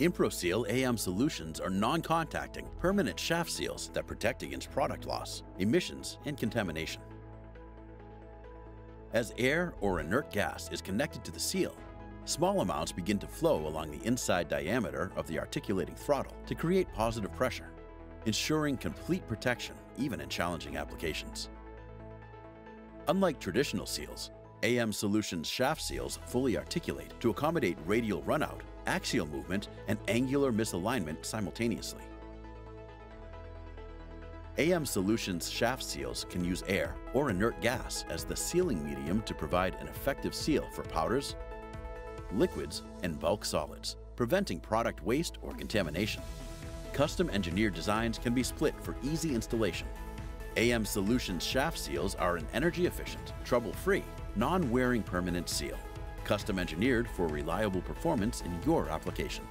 Inpro/Seal AM solutions are non-contacting, permanent shaft seals that protect against product loss, emissions, and contamination. As air or inert gas is connected to the seal, small amounts begin to flow along the inside diameter of the articulating throttle to create positive pressure, ensuring complete protection even in challenging applications. Unlike traditional seals, AM Solutions shaft seals fully articulate to accommodate radial runout, axial movement, and angular misalignment simultaneously. AM Solutions shaft seals can use air or inert gas as the sealing medium to provide an effective seal for powders, liquids, and bulk solids, preventing product waste or contamination. Custom engineered designs can be split for easy installation. AM Solutions shaft seals are an energy efficient, trouble-free, non-wearing permanent seal, custom engineered for reliable performance in your application.